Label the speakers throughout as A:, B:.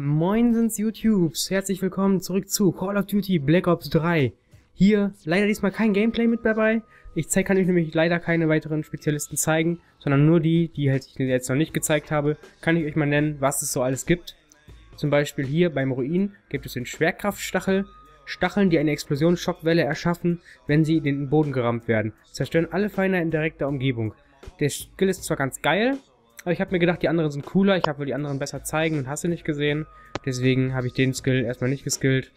A: Moinsens YouTubes, herzlich willkommen zurück zu Call of Duty Black Ops 3. Hier leider diesmal kein Gameplay mit dabei. Ich kann euch nämlich leider keine weiteren Spezialisten zeigen, sondern nur die, die halt ich jetzt noch nicht gezeigt habe, kann ich euch mal nennen, was es so alles gibt. Zum Beispiel hier beim Ruin gibt es den Schwerkraftstachel, Stacheln, die eine Explosionsschockwelle erschaffen, wenn sie in den Boden gerammt werden. Zerstören alle Feinde in direkter Umgebung. Der Skill ist zwar ganz geil, aber ich habe mir gedacht, die anderen sind cooler. Ich habe wohl die anderen besser zeigen und hasse nicht gesehen. Deswegen habe ich den Skill erstmal nicht geskillt.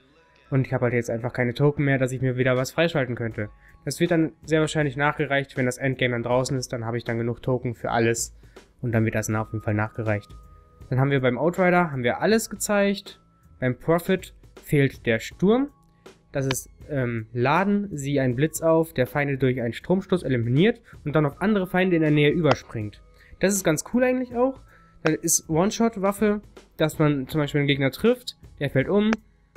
A: Und ich habe halt jetzt einfach keine Token mehr, dass ich mir wieder was freischalten könnte. Das wird dann sehr wahrscheinlich nachgereicht, wenn das Endgame dann draußen ist. Dann habe ich dann genug Token für alles. Und dann wird das auf jeden Fall nachgereicht. Dann haben wir beim Outrider haben wir alles gezeigt. Beim Profit fehlt der Sturm. Das ist ähm, Laden sie einen Blitz auf, der Feinde durch einen Stromstoß eliminiert und dann auf andere Feinde in der Nähe überspringt. Das ist ganz cool eigentlich auch. Dann ist One-Shot-Waffe, dass man zum Beispiel einen Gegner trifft, der fällt um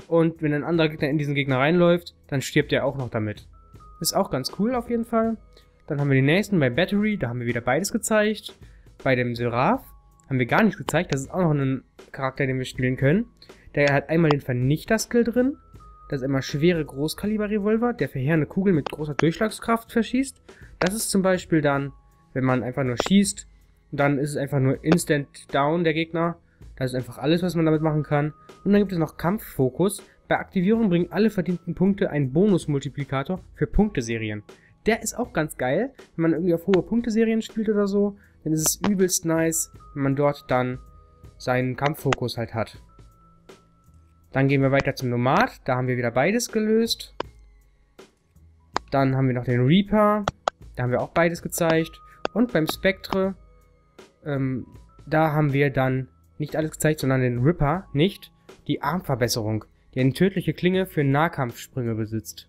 A: und wenn ein anderer Gegner in diesen Gegner reinläuft, dann stirbt er auch noch damit. Ist auch ganz cool auf jeden Fall. Dann haben wir den nächsten bei Battery, da haben wir wieder beides gezeigt. Bei dem Seraph haben wir gar nichts gezeigt, das ist auch noch ein Charakter, den wir spielen können. Der hat einmal den Vernichter-Skill drin. Das ist einmal schwere Großkaliber-Revolver, der verheerende Kugel mit großer Durchschlagskraft verschießt. Das ist zum Beispiel dann, wenn man einfach nur schießt, dann ist es einfach nur Instant Down der Gegner. Das ist einfach alles, was man damit machen kann. Und dann gibt es noch Kampffokus. Bei Aktivierung bringen alle verdienten Punkte einen Bonusmultiplikator für Punkteserien. Der ist auch ganz geil, wenn man irgendwie auf hohe Punkteserien spielt oder so. Dann ist es übelst nice, wenn man dort dann seinen Kampffokus halt hat. Dann gehen wir weiter zum Nomad. Da haben wir wieder beides gelöst. Dann haben wir noch den Reaper. Da haben wir auch beides gezeigt. Und beim Spectre ähm, da haben wir dann nicht alles gezeigt, sondern den Ripper nicht, die Armverbesserung, die eine tödliche Klinge für Nahkampfsprünge besitzt.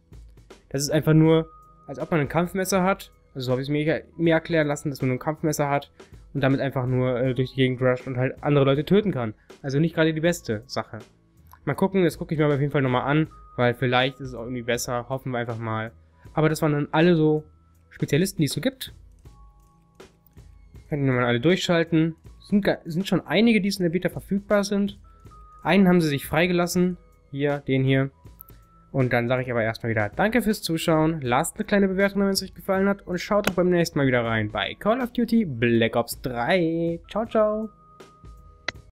A: Das ist einfach nur, als ob man ein Kampfmesser hat, also so habe ich es mir, mir erklären lassen, dass man ein Kampfmesser hat und damit einfach nur äh, durch die Gegend rusht und halt andere Leute töten kann. Also nicht gerade die beste Sache. Mal gucken, das gucke ich mir auf jeden Fall nochmal an, weil vielleicht ist es auch irgendwie besser, hoffen wir einfach mal. Aber das waren dann alle so Spezialisten, die es so gibt. Können wir mal alle durchschalten. Sind, sind schon einige, die in der Beta verfügbar sind. Einen haben sie sich freigelassen. Hier, den hier. Und dann sage ich aber erstmal wieder Danke fürs Zuschauen. Lasst eine kleine Bewertung, wenn es euch gefallen hat. Und schaut auch beim nächsten Mal wieder rein bei Call of Duty Black Ops 3. Ciao, ciao.